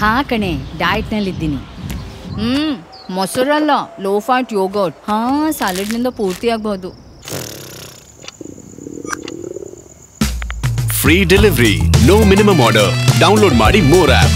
ಹಾ ಕಣೆ ಡಯಟ್ನಲ್ಲಿದ್ದೀನಿ ಹ್ಞೂ ಮೊಸರಲ್ಲ ಲೋ ಫ್ಯಾಟ್ ಯೋಗರ್ಟ್ ಹಾ ಸಾಲಡ್ನಿಂದ ಪೂರ್ತಿ ಆಗ್ಬಹುದು free delivery no minimum order download ಮಾಡಿ ಮೋರ್ ಆಪ್